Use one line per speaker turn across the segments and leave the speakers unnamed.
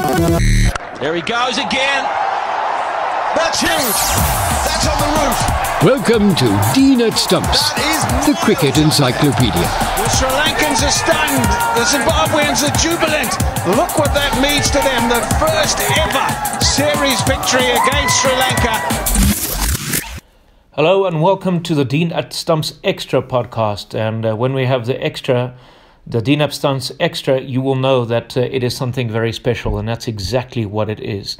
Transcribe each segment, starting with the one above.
There he goes again. That's huge. That's on the roof.
Welcome to Dean at Stumps, the cricket encyclopedia.
The Sri Lankans are stunned. The Zimbabweans are jubilant. Look what that means to them. The first ever series victory against Sri Lanka.
Hello and welcome to the Dean at Stumps Extra podcast. And uh, when we have the extra, the Dean at Stumps Extra, you will know that uh, it is something very special, and that's exactly what it is.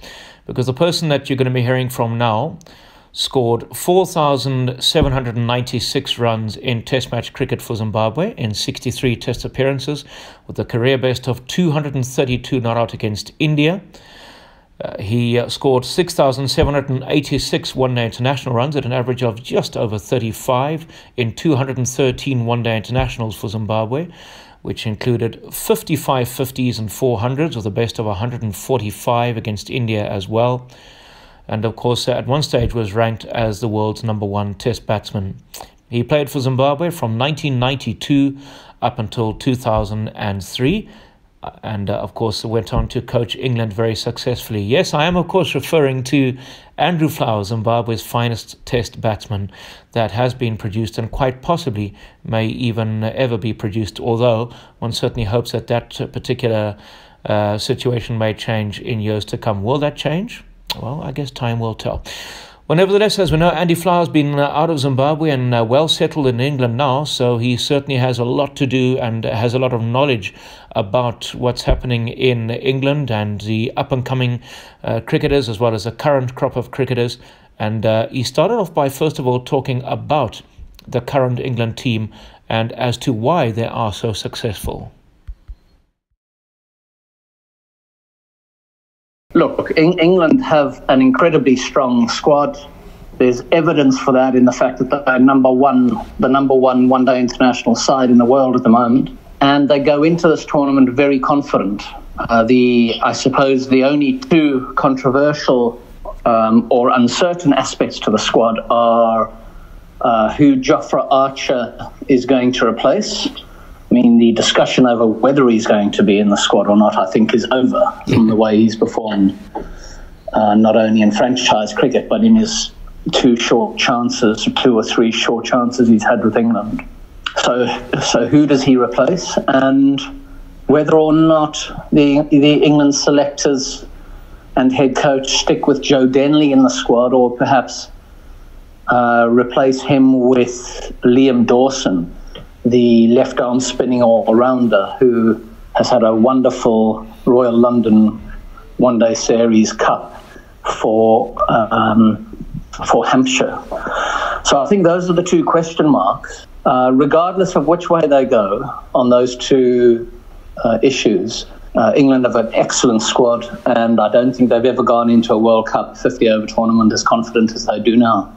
Because the person that you're going to be hearing from now scored 4,796 runs in Test match cricket for Zimbabwe in 63 Test appearances, with a career best of 232 not out against India. Uh, he uh, scored 6,786 one day international runs at an average of just over 35 in 213 one day internationals for Zimbabwe, which included 55 50s and 400s, with a best of 145 against India as well and of course at one stage was ranked as the world's number one test batsman. He played for Zimbabwe from 1992 up until 2003 and uh, of course went on to coach England very successfully. Yes, I am of course referring to Andrew Flower, Zimbabwe's finest test batsman that has been produced and quite possibly may even ever be produced, although one certainly hopes that that particular uh, situation may change in years to come. Will that change? Well, I guess time will tell. Well, nevertheless, as we know, Andy Flower's been uh, out of Zimbabwe and uh, well settled in England now, so he certainly has a lot to do and has a lot of knowledge about what's happening in England and the up and coming uh, cricketers as well as the current crop of cricketers. And uh, he started off by, first of all, talking about the current England team and as to why they are so successful.
Look, England have an incredibly strong squad. There's evidence for that in the fact that they're number one, the number one one-day international side in the world at the moment, and they go into this tournament very confident. Uh, the, I suppose, the only two controversial um, or uncertain aspects to the squad are uh, who Jofra Archer is going to replace I mean, the discussion over whether he's going to be in the squad or not, I think, is over from the way he's performed, uh, not only in franchise cricket, but in his two short chances, two or three short chances he's had with England. So, so who does he replace? And whether or not the, the England selectors and head coach stick with Joe Denly in the squad or perhaps uh, replace him with Liam Dawson the left arm spinning all rounder who has had a wonderful Royal London One Day Series Cup for um, for Hampshire. So I think those are the two question marks. Uh, regardless of which way they go on those two uh, issues, uh, England have an excellent squad, and I don't think they've ever gone into a World Cup 50 over tournament as confident as they do now.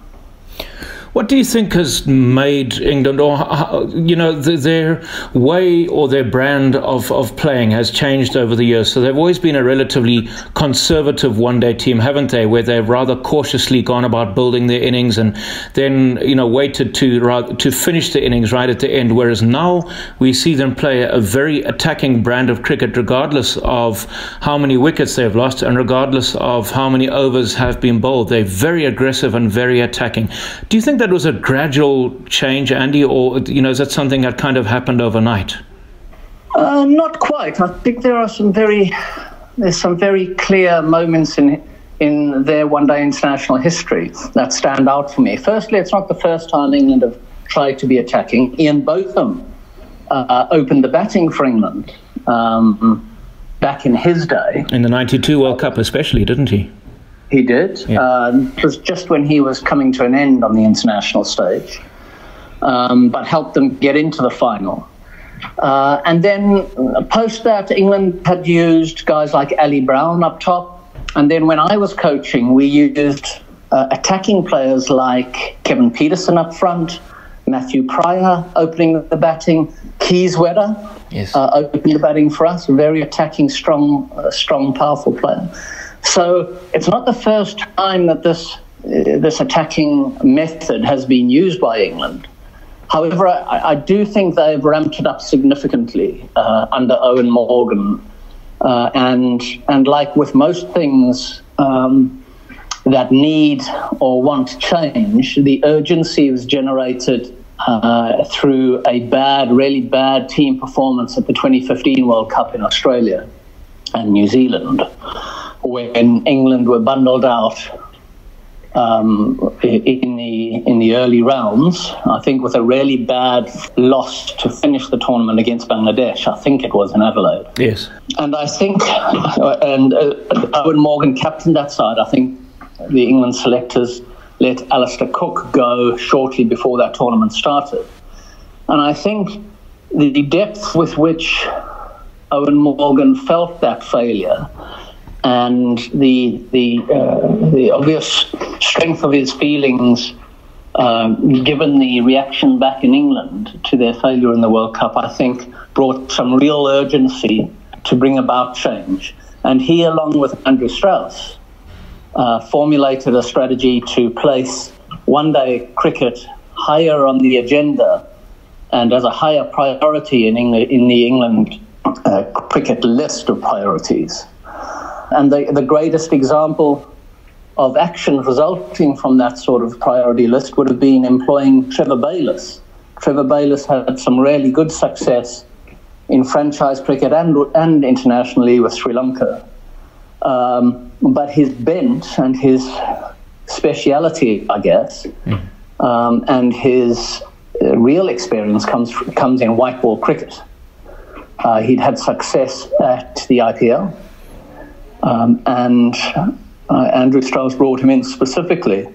What do you think has made England, or uh, you know, the, their way or their brand of, of playing has changed over the years? So they've always been a relatively conservative one-day team, haven't they? Where they've rather cautiously gone about building their innings and then you know waited to to finish the innings right at the end. Whereas now we see them play a very attacking brand of cricket, regardless of how many wickets they've lost and regardless of how many overs have been bowled. They're very aggressive and very attacking. Do you think that was a gradual change, Andy, or you know, is that something that kind of happened overnight?
Uh, not quite. I think there are some very there's some very clear moments in in their one-day international history that stand out for me. Firstly, it's not the first time England have tried to be attacking. Ian Botham uh, opened the batting for England um, back in his day.
In the '92 World Cup, especially, didn't he?
He did. Yeah. Uh, it was just when he was coming to an end on the international stage, um, but helped them get into the final. Uh, and then uh, post that, England had used guys like Ali Brown up top. And then when I was coaching, we used uh, attacking players like Kevin Pietersen up front, Matthew Prior opening the batting, Kieswetter yes. uh, opening the batting for us, very attacking, strong, uh, strong, powerful player. So it's not the first time that this uh, this attacking method has been used by England. However, I, I do think they've ramped it up significantly uh, under Eoin Morgan Uh, and and like with most things um, that need or want change, the urgency was generated uh, through a bad, really bad team performance at the 2015 World Cup in Australia and New Zealand, when England were bundled out um, in the in the early rounds. I think with a really bad loss to finish the tournament against Bangladesh. I think it was in Adelaide.
Yes.
And I think, and uh, Eoin Morgan captained that side. I think the England selectors let Alastair Cook go shortly before that tournament started. And I think the depth with which Eoin Morgan felt that failure and the the uh, the obvious strength of his feelings, uh, given the reaction back in England to their failure in the World Cup, I think brought some real urgency to bring about change. And he, along with Andrew Strauss, uh, formulated a strategy to place one-day cricket higher on the agenda and as a higher priority in, England, in the England uh, cricket list of priorities. And the, the greatest example of action resulting from that sort of priority list would have been employing Trevor Bayliss. Trevor Bayliss had some really good success in franchise cricket and, and internationally with Sri Lanka. Um, but his bent and his speciality, I guess, mm. um, and his uh, real experience comes comes in white ball cricket. Uh, he'd had success at the IPL, um, and uh, Andrew Strauss brought him in specifically,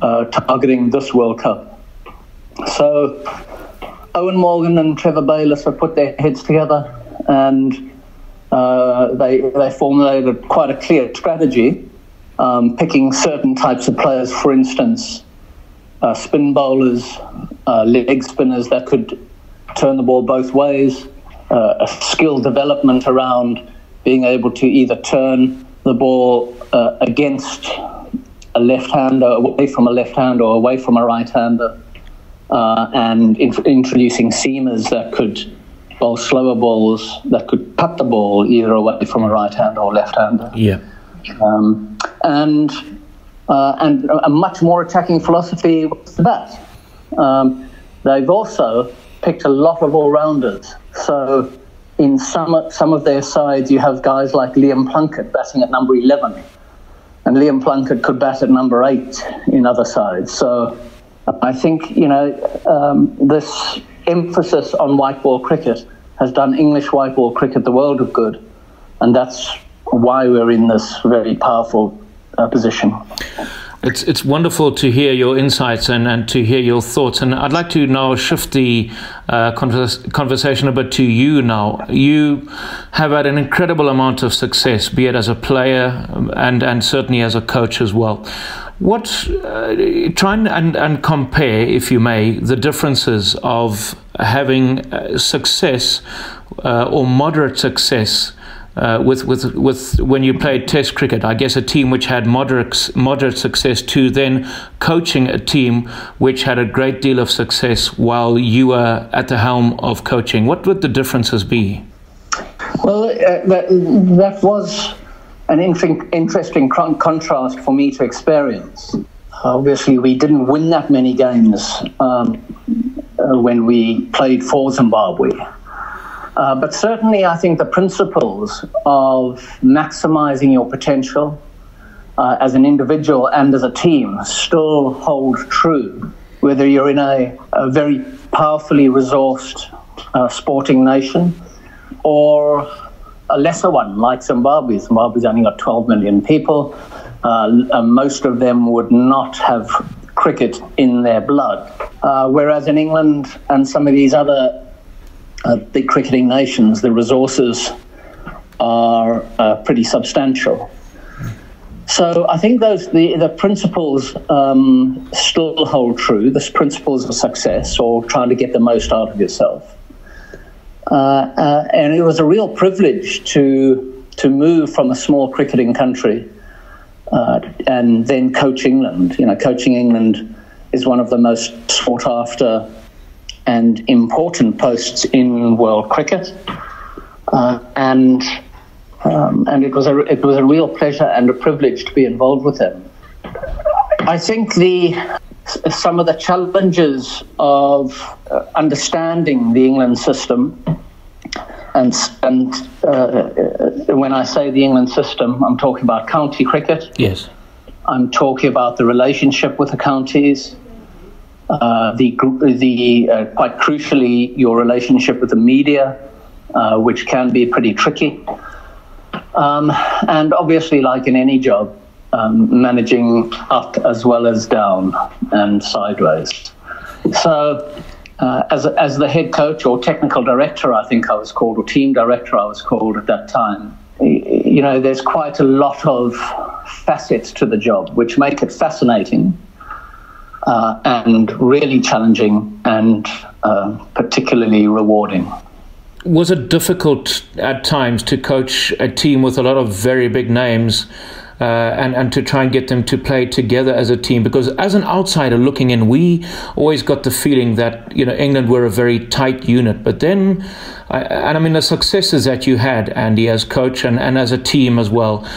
uh, targeting this World Cup. So Eoin Morgan and Trevor Bayliss have put their heads together and uh, they, they formulated quite a clear strategy, um, picking certain types of players, for instance, uh, spin bowlers, uh, leg spinners that could turn the ball both ways, uh, a skill development around being able to either turn the ball uh, against a left hander, away from a left hander, or away from a right hander, uh, and in- introducing seamers that could bowl slower balls that could cut the ball either away from a right hander or left hander.
Yeah.
Um, and uh, and a much more attacking philosophy was the bat. Um, they've also picked a lot of all rounders. So in some, some of their sides, you have guys like Liam Plunkett batting at number 11. And Liam Plunkett could bat at number eight in other sides. So I think, you know, um, this emphasis on white ball cricket has done English white ball cricket the world of good. And that's why we're in this very powerful uh, position.
It's it's wonderful to hear your insights and, and to hear your thoughts. And I'd like to now shift the uh, converse, conversation a bit to you now. You have had an incredible amount of success, be it as a player um, and, and certainly as a coach as well. What uh, try and, and, and compare, if you may, the differences of having uh, success uh, or moderate success uh, with, with, with when you played Test cricket, I guess a team which had moderate, moderate success to then coaching a team which had a great deal of success while you were at the helm of coaching. What would the differences be?
Well, uh, that, that was an interesting, interesting contrast for me to experience. Obviously, we didn't win that many games um, uh, when we played for Zimbabwe. Uh, but certainly, I think the principles of maximizing your potential uh, as an individual and as a team still hold true, whether you're in a, a very powerfully resourced uh, sporting nation or a lesser one like Zimbabwe. Zimbabwe's only got 12 million people. Uh, most of them would not have cricket in their blood. Uh, whereas in England and some of these other uh, big cricketing nations, the resources are uh, pretty substantial. So I think those the, the principles um, still hold true. The principles of success, or trying to get the most out of yourself. Uh, uh, and it was a real privilege to to move from a small cricketing country uh, and then coach England. You know, coaching England is one of the most sought after and important posts in world cricket. Uh, and um, and it was a it was a real pleasure and a privilege to be involved with them. I think the some of the challenges of uh, understanding the England system, and and uh, when I say the England system, I'm talking about county cricket.
Yes.
I'm talking about the relationship with the counties, uh, the the uh, quite crucially your relationship with the media, uh, which can be pretty tricky, um, and obviously, like in any job, um, managing up as well as down and sideways. So. Uh, as, as the head coach or technical director, I think I was called, or team director, I was called at that time. You know, there's quite a lot of facets to the job, which make it fascinating uh, and really challenging and uh, particularly rewarding.
Was it difficult at times to coach a team with a lot of very big names? Uh, and, and to try and get them to play together as a team. Because as an outsider looking in, we always got the feeling that you know England were a very tight unit. But then, I, and I mean the successes that you had, Andy, as coach and, and as a team as well.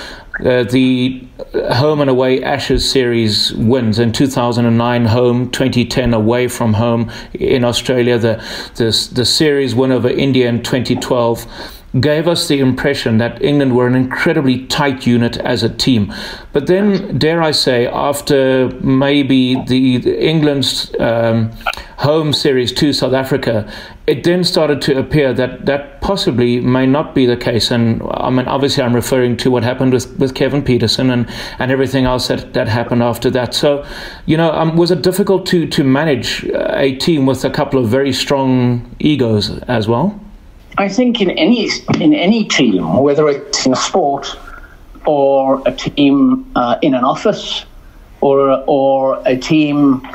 Uh, the home and away Ashes series wins. In 2009 home 2010 away from home in Australia. The the, the series win over India in 2012 gave us the impression that England were an incredibly tight unit as a team. But then, dare I say, after maybe the, England's um, home series to South Africa, it then started to appear that that possibly may not be the case. And I mean, obviously, I'm referring to what happened with, with Kevin Pietersen and, and everything else that, that happened after that. So, you know, um, was it difficult to, to manage a team with a couple of very strong egos as well?
I think in any in any team, whether it's in a sport or a team uh, in an office or or a team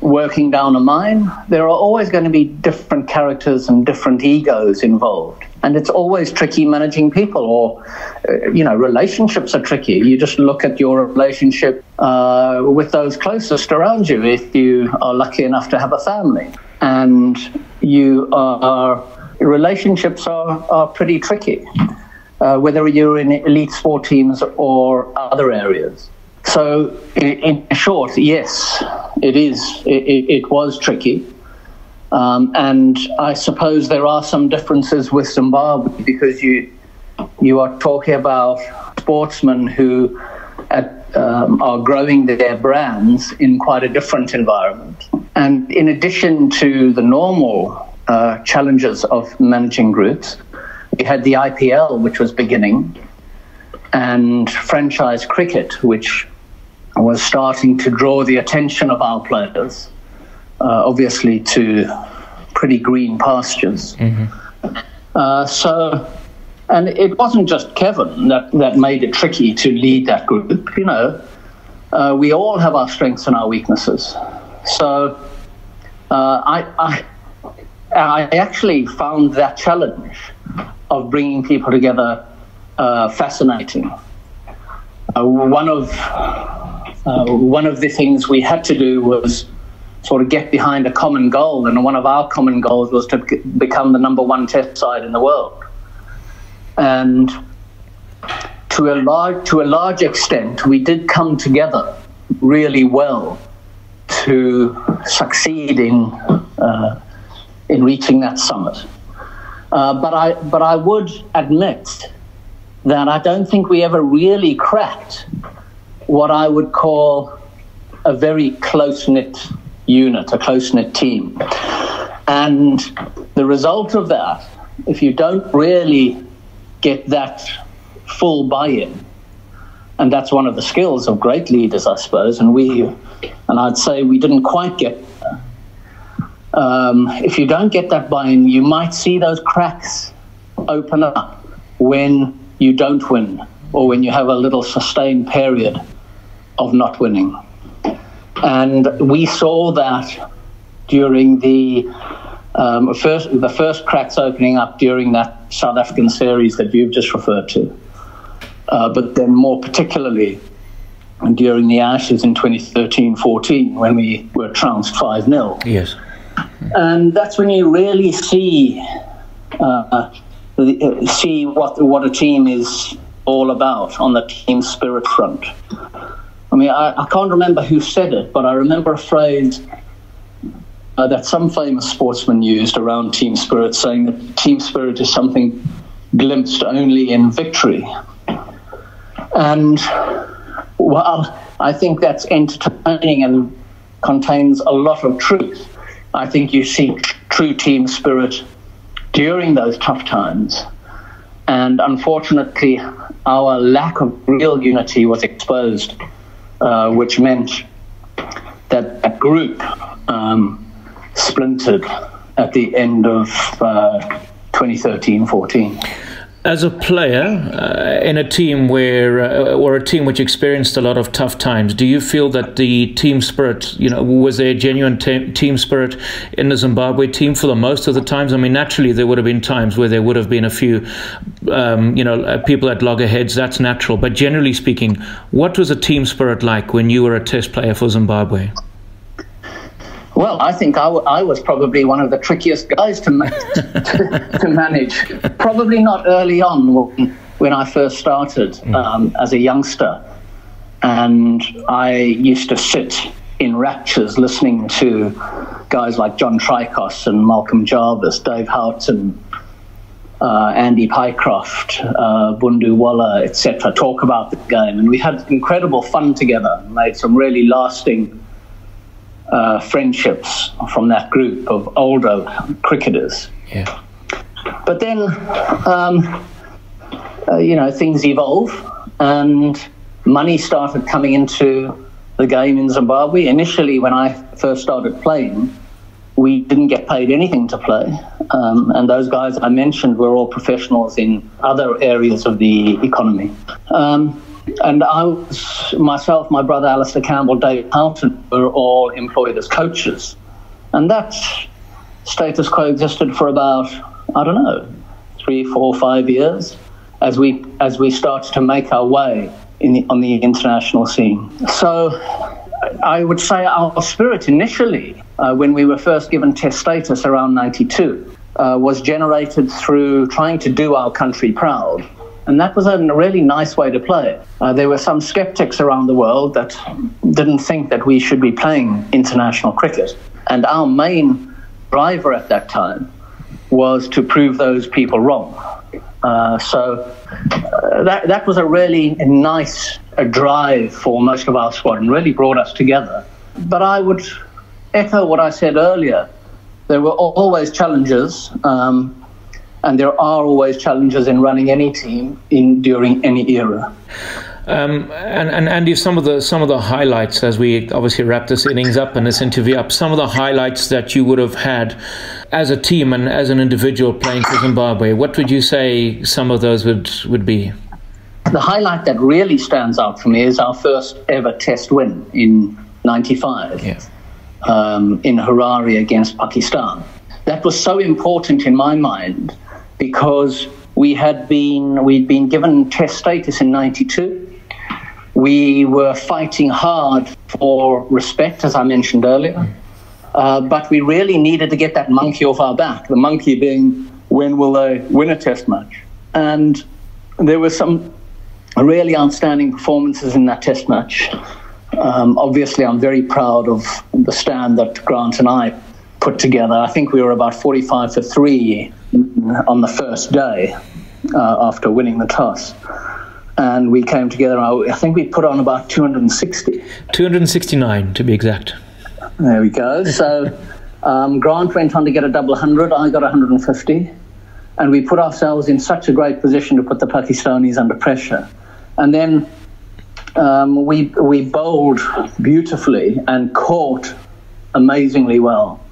working down a mine, there are always going to be different characters and different egos involved. And it's always tricky managing people, or, uh, you know, relationships are tricky. You just look at your relationship uh, with those closest around you if you are lucky enough to have a family. And you are relationships are, are pretty tricky, uh, whether you're in elite sport teams or other areas. So, in, in short, yes, it is. It, it was tricky. Um, and I suppose there are some differences with Zimbabwe because you you are talking about sportsmen who at, um, are growing their brands in quite a different environment. And in addition to the normal challenges of managing groups. We had the IPL, which was beginning, and franchise cricket, which was starting to draw the attention of our players, uh, obviously to pretty green pastures. Mm-hmm. Uh, so, and it wasn't just Kevin that, that made it tricky to lead that group. You know, uh, we all have our strengths and our weaknesses. So, uh, I, I I actually found that challenge of bringing people together uh, fascinating. Uh, one of uh, one of the things we had to do was sort of get behind a common goal, and one of our common goals was to become the number one test side in the world. And to a large to a large extent, we did come together really well to succeed in uh, in reaching that summit. Uh, but I but I would admit that I don't think we ever really cracked what I would call a very close knit unit, a close knit team. And the result of that, if you don't really get that full buy in, and that's one of the skills of great leaders, I suppose, and we, and I'd say we didn't quite get um, if you don't get that buy-in, you might see those cracks open up when you don't win or when you have a little sustained period of not winning. And we saw that during the um, first, the first cracks opening up during that South African series that you've just referred to. Uh, but then more particularly during the Ashes in 2013-14 when we were trounced 5-0.
Yes
and that's when you really see uh, see what what a team is all about on the team spirit front. I mean, I, I can't remember who said it, but I remember a phrase uh, that some famous sportsman used around team spirit, saying that team spirit is something glimpsed only in victory. And while I think that's entertaining and contains a lot of truth, I think you see true team spirit during those tough times. And unfortunately, our lack of real unity was exposed, uh, which meant that a group um, splintered at the end of uh, 2013 14
as a player uh, in a team where uh, or a team which experienced a lot of tough times do you feel that the team spirit you know was there a genuine te- team spirit in the zimbabwe team for the most of the times? I mean naturally there would have been times where there would have been a few um, you know uh, people at loggerheads that's natural. But generally speaking what was a team spirit like when you were a test player for zimbabwe
well, I think I, w- I was probably one of the trickiest guys to, ma- to, to, manage. Probably not early on when, I first started hmm. um, as a youngster. And I used to sit in raptures listening to guys like John Traicos and Malcolm Jarvis, Dave Houghton, uh, Andy Pycroft, uh, Bundu Waller, etc., talk about the game. And we had incredible fun together, made some really lasting uh, friendships from that group of older cricketers.
Yeah.
But then, um, uh, you know, things evolve and money started coming into the game in Zimbabwe. Initially, when I first started playing, we didn't get paid anything to play. Um, and those guys I mentioned were all professionals in other areas of the economy. Um, and I was, myself, my brother Alistair Campbell, Dave Houghton were all employed as coaches. And that status quo existed for about, I don't know, three, four, five years as we, as we started to make our way in the, on the international scene. So I would say our spirit initially, uh, when we were first given test status around 92, uh, was generated through trying to do our country proud and that was a really nice way to play Uh, there were some skeptics around the world that didn't think that we should be playing international cricket. And our main driver at that time was to prove those people wrong. Uh, so uh, that, that was a really nice a drive for most of our squad and really brought us together. But I would echo what I said earlier. There were always challenges. Um, and there are always challenges in running any team in during any era.
Um, and, and Andy, some of the some of the highlights as we obviously wrap this innings up and this interview up, some of the highlights that you would have had as a team and as an individual playing for Zimbabwe. What would you say some of those would would be?
The highlight that really stands out for me is our first ever Test win in '95
yeah.
um, in Harare against Pakistan. That was so important in my mind because we had been we'd been given test status in 92 we were fighting hard for respect as i mentioned earlier uh, but we really needed to get that monkey off our back the monkey being when will they win a test match? And there were some really outstanding performances in that test match. Um, obviously i'm very proud of the stand that grant and i put together. I think we were about 45 for 3 on the first day uh, after winning the toss. And we came together, I think we put on about 260.
269 to be exact.
There we go. So um, Grant went on to get a double hundred, I got 150. And we put ourselves in such a great position to put the Pakistanis under pressure. And then um, we, we bowled beautifully and caught amazingly well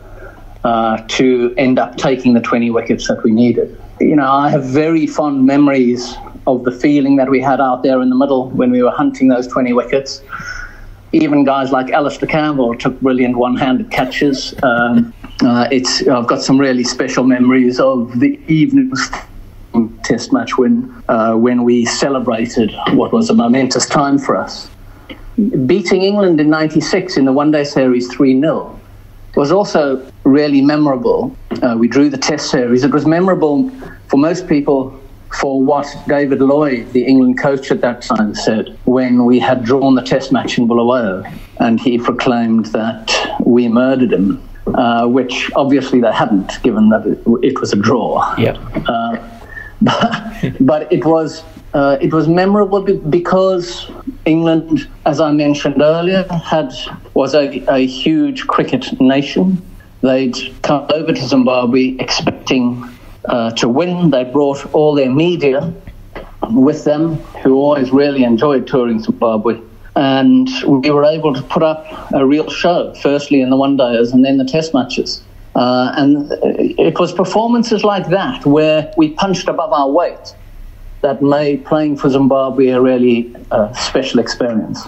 uh, to end up taking the 20 wickets that we needed. You know, I have very fond memories of the feeling that we had out there in the middle when we were hunting those 20 wickets. Even guys like Alistair Campbell took brilliant one-handed catches. Um, uh, it's I've got some really special memories of the evening's Test match win uh, when we celebrated what was a momentous time for us. Beating England in '96 in the One-Day Series 3 0 was also really memorable. Uh, we drew the test series. It was memorable for most people for what David Lloyd, the England coach at that time, said when we had drawn the test match in Bulawayo. And he proclaimed that we murdered him, uh, which obviously they hadn't, given that it, it was a draw.
Yeah.
Uh, but, but it was uh, it was memorable because England, as I mentioned earlier, had was a, a huge cricket nation. They'd come over to Zimbabwe expecting uh, to win. They brought all their media with them, who always really enjoyed touring Zimbabwe. And we were able to put up a real show, firstly in the one days and then the test matches. Uh, and it was performances like that where we punched above our weight that made playing for Zimbabwe a really uh, special experience.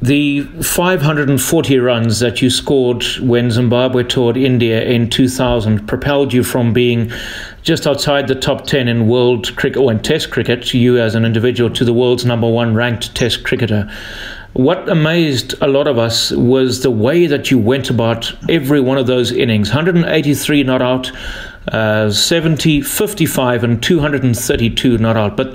The 540 runs that you scored when Zimbabwe toured India in 2000 propelled you from being just outside the top 10 in world cricket or in test cricket, you as an individual, to the world's number one ranked test cricketer. What amazed a lot of us was the way that you went about every one of those innings 183 not out, uh, 70, 55, and 232 not out. But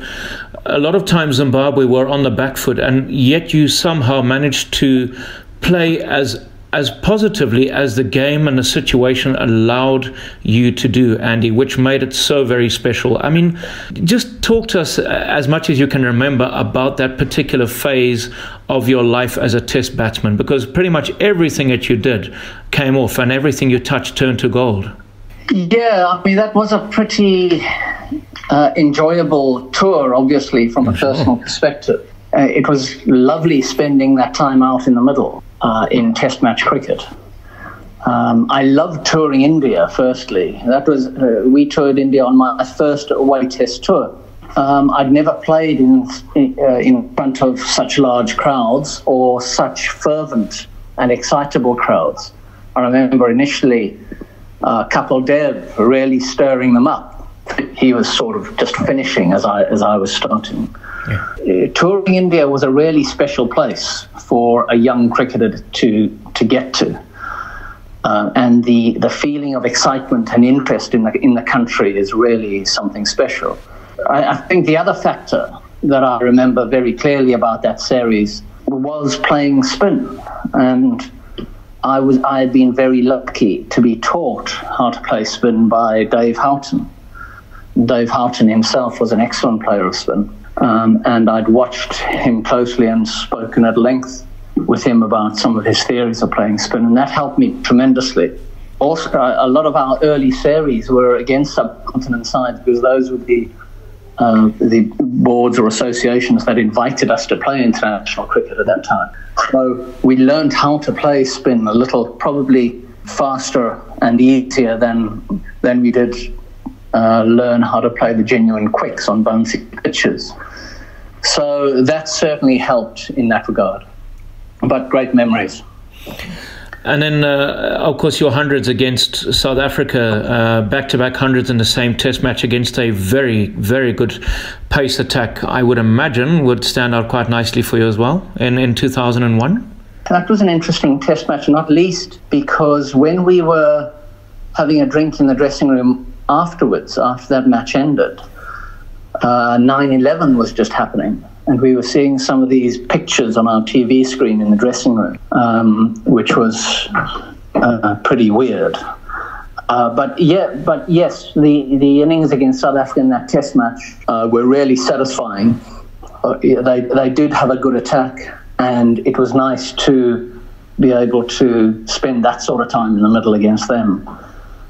a lot of times Zimbabwe were on the back foot, and yet you somehow managed to play as as positively as the game and the situation allowed you to do, Andy, which made it so very special. I mean, just talk to us as much as you can remember about that particular phase of your life as a test batsman, because pretty much everything that you did came off and everything you touched turned to gold.
Yeah, I mean, that was a pretty uh, enjoyable tour, obviously, from a personal perspective. Uh, it was lovely spending that time out in the middle uh, in Test match cricket. Um, I loved touring India. Firstly, that was uh, we toured India on my first away Test tour. Um, I'd never played in uh, in front of such large crowds or such fervent and excitable crowds. I remember initially uh, Kapil Dev really stirring them up. He was sort of just finishing as I as I was starting. Yeah. Uh, touring India was a really special place for a young cricketer to to get to. Uh, and the, the feeling of excitement and interest in the, in the country is really something special. I, I think the other factor that I remember very clearly about that series was playing spin. And I was I had been very lucky to be taught how to play spin by Dave Houghton. Dave Houghton himself was an excellent player of spin, um, and I'd watched him closely and spoken at length with him about some of his theories of playing spin, and that helped me tremendously. Also, a lot of our early series were against subcontinent sides because those were the uh, the boards or associations that invited us to play international cricket at that time. So we learned how to play spin a little, probably faster and easier than than we did uh, learn how to play the genuine quicks on bouncy pitches. So that certainly helped in that regard. But great memories.
And then, uh, of course, your hundreds against South Africa, back to back hundreds in the same test match against a very, very good pace attack, I would imagine, would stand out quite nicely for you as well in, in 2001.
That was an interesting test match, not least because when we were having a drink in the dressing room afterwards, after that match ended, uh, 9 11 was just happening and we were seeing some of these pictures on our TV screen in the dressing room, um, which was uh, pretty weird. Uh, but yeah, but yes, the, the innings against South Africa in that Test match uh, were really satisfying. Uh, they they did have a good attack, and it was nice to be able to spend that sort of time in the middle against them.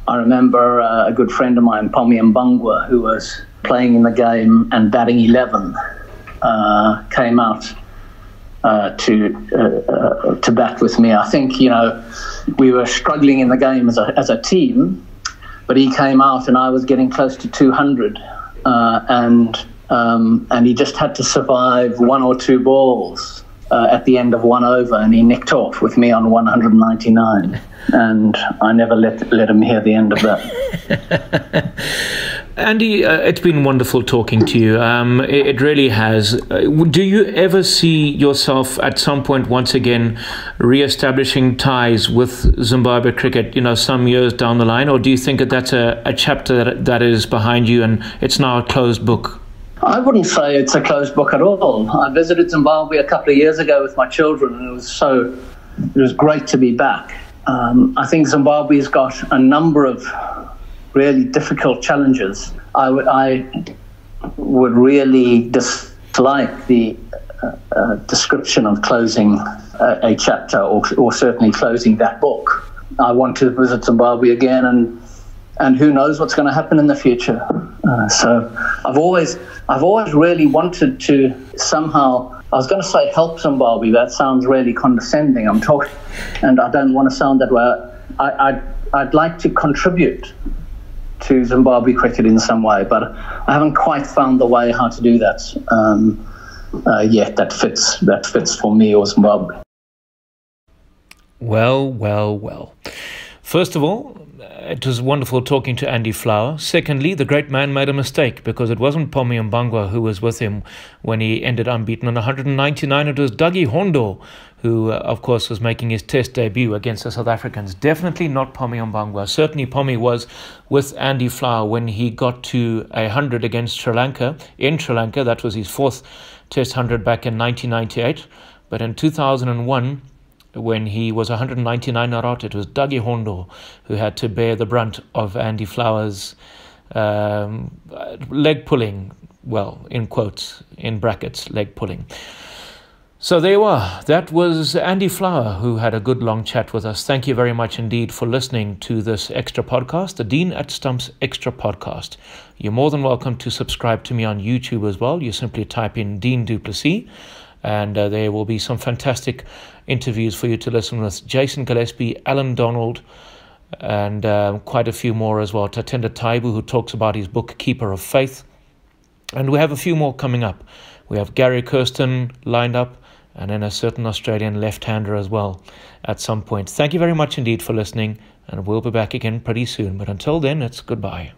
I remember uh, a good friend of mine, Pommy Mbangwa, who was playing in the game and batting 11 uh, came out uh, to uh, uh, to bat with me. I think you know we were struggling in the game as a as a team, but he came out and I was getting close to 200, uh, and um, and he just had to survive one or two balls. Uh, at the end of one over, and he nicked off with me on 199, and I never let let him hear the end of that.
Andy, uh, it's been wonderful talking to you. Um, it, it, really has. Uh, do you ever see yourself at some point once again re-establishing ties with Zimbabwe cricket? You know, some years down the line, or do you think that that's a, a chapter that, that is behind you and it's now a closed book?
I wouldn't say it's a closed book at all. I visited Zimbabwe a couple of years ago with my children, and it was so it was great to be back. Um, I think Zimbabwe's got a number of really difficult challenges. I would I would really dislike the uh, uh, description of closing a, a chapter or, or certainly closing that book. I want to visit Zimbabwe again and and who knows what's going to happen in the future. Uh, so I've always, I've always really wanted to somehow. I was going to say help Zimbabwe. That sounds really condescending. I'm talking, and I don't want to sound that way. I, I'd, I'd like to contribute to Zimbabwe cricket in some way, but I haven't quite found the way how to do that um, uh, yet. That fits. That fits for me or Zimbabwe.
Well, well, well. First of all, it was wonderful talking to Andy Flower. Secondly, the great man made a mistake because it wasn't Pommy Mbangwa who was with him when he ended unbeaten on 199. It was Dougie Hondo who, uh, of course, was making his test debut against the South Africans. Definitely not Pommy Mbangwa. Certainly, Pommy was with Andy Flower when he got to a 100 against Sri Lanka. In Sri Lanka, that was his fourth test 100 back in 1998. But in 2001, when he was 199 not out, it was Dougie Hondo who had to bear the brunt of Andy Flower's um, leg pulling, well, in quotes, in brackets, leg pulling. So there you are. That was Andy Flower who had a good long chat with us. Thank you very much indeed for listening to this extra podcast, the Dean at Stumps extra podcast. You're more than welcome to subscribe to me on YouTube as well. You simply type in Dean du Plessis and uh, there will be some fantastic interviews for you to listen with Jason Gillespie, Allan Donald, and um, quite a few more as well. Tatenda Taibu, who talks about his book Keeper of Faith. And we have a few more coming up. We have Gary Kirsten lined up, and then a certain Australian left hander as well at some point. Thank you very much indeed for listening, and we'll be back again pretty soon. But until then, it's goodbye.